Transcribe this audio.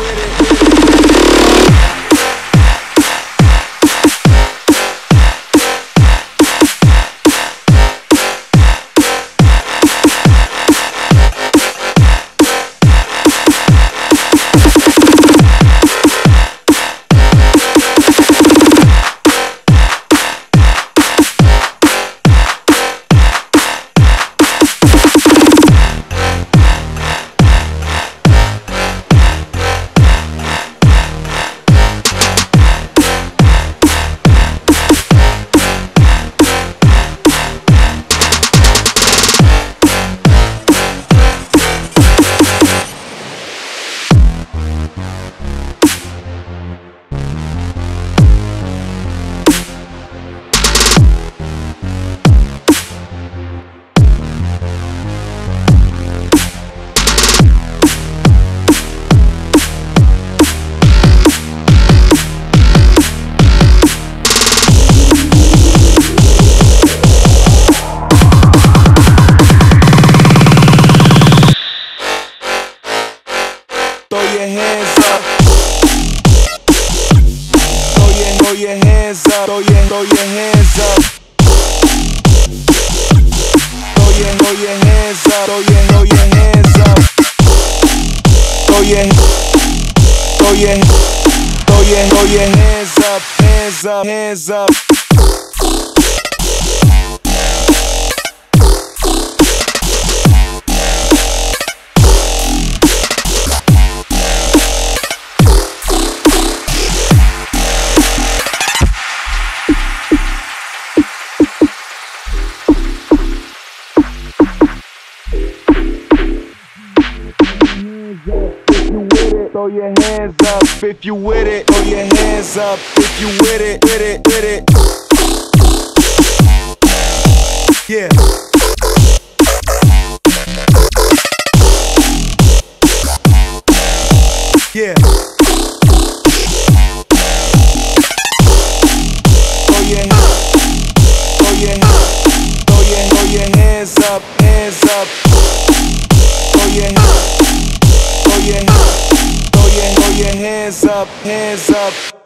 with it. Hands up. Throw your, throw your hands up. Throw your, throw your hands up. Throw your, throw your hands up. Throw your, throw your hands up. Throw your, throw your, throw your, throw your hands up. Hands up. Hands up. Throw your hands up if you with it. Throw your hands up if you with it. With it, with it. Yeah. Yeah. Throw your hands, throw your hands, throw your, hands up, hands up. Throw your hands up, hands up.